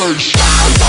Revolution.